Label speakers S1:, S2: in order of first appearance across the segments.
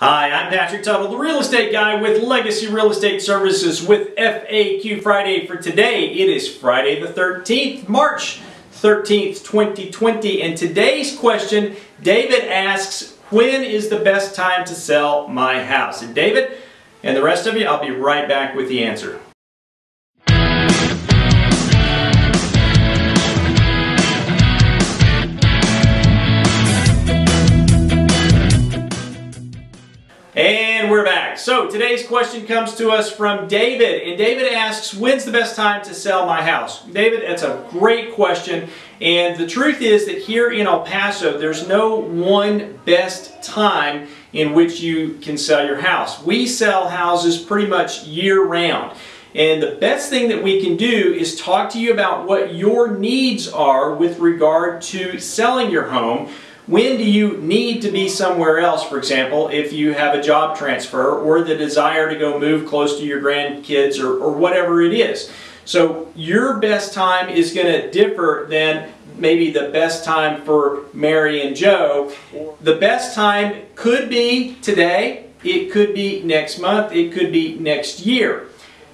S1: Hi, I'm Patrick Tuttle, the real estate guy with Legacy Real Estate Services with FAQ Friday for today. It is Friday the 13th, March 13th, 2020, and today's question, David asks, when is the best time to sell my house? And David and the rest of you, I'll be right back with the answer. So today's question comes to us from David. And David asks, when's the best time to sell my house? David, that's a great question. And the truth is that here in El Paso, there's no one best time in which you can sell your house. We sell houses pretty much year round. And the best thing that we can do is talk to you about what your needs are with regard to selling your home when do you need to be somewhere else, for example, if you have a job transfer or the desire to go move close to your grandkids or, or whatever it is? So your best time is going to differ than maybe the best time for Mary and Joe. The best time could be today, it could be next month, it could be next year.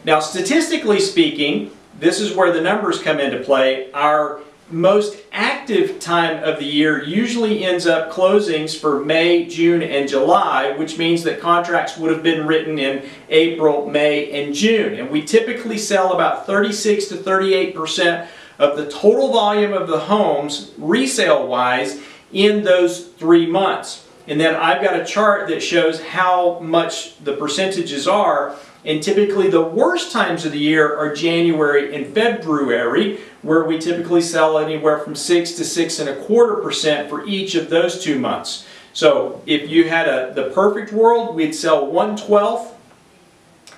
S1: Now statistically speaking, this is where the numbers come into play. Our most active time of the year usually ends up closings for May, June, and July, which means that contracts would have been written in April, May, and June. And we typically sell about 36 to 38% of the total volume of the homes, resale-wise, in those three months. And then I've got a chart that shows how much the percentages are and typically the worst times of the year are January and February, where we typically sell anywhere from 6 to 6 and a quarter percent for each of those two months. So if you had a, the perfect world, we'd sell 1 12th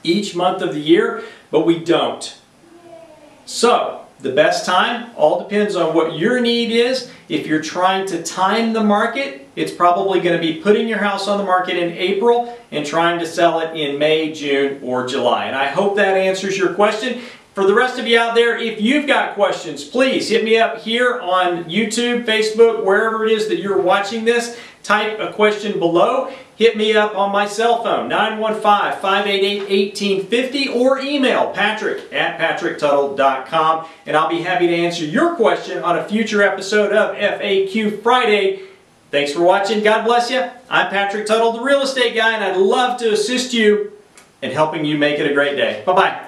S1: each month of the year, but we don't. So the best time all depends on what your need is. If you're trying to time the market, it's probably going to be putting your house on the market in April and trying to sell it in May, June, or July. And I hope that answers your question. For the rest of you out there, if you've got questions, please hit me up here on YouTube, Facebook, wherever it is that you're watching this. Type a question below. Hit me up on my cell phone, 915-588-1850, or email patrick at patricktuttle.com, and I'll be happy to answer your question on a future episode of FAQ Friday. Thanks for watching. God bless you. I'm Patrick Tuttle, the real estate guy, and I'd love to assist you in helping you make it a great day. Bye-bye.